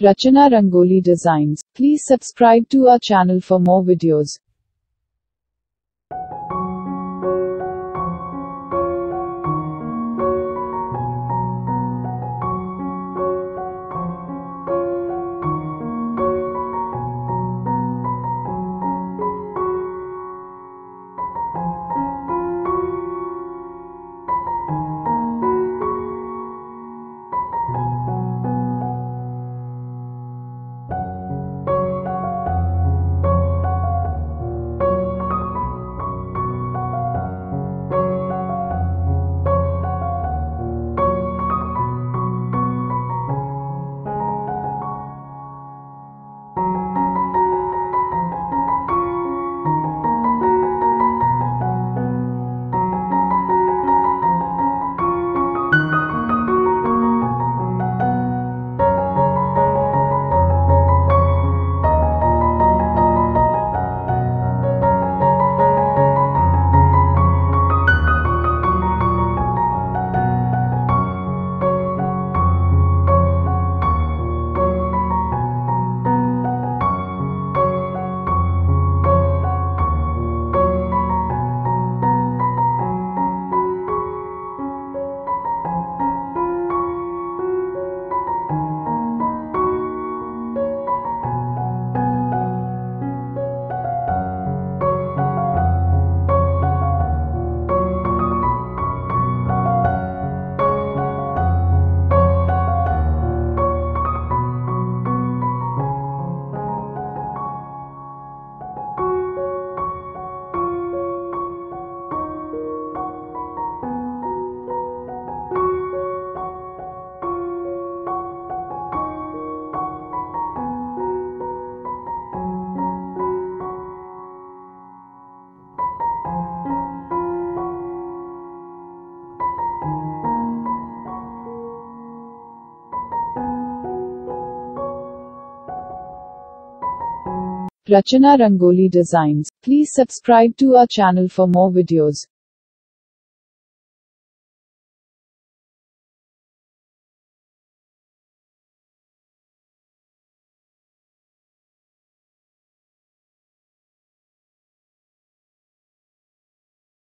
Rachana Rangoli Designs. Please subscribe to our channel for more videos. Rachana Rangoli Designs. Please subscribe to our channel for more videos.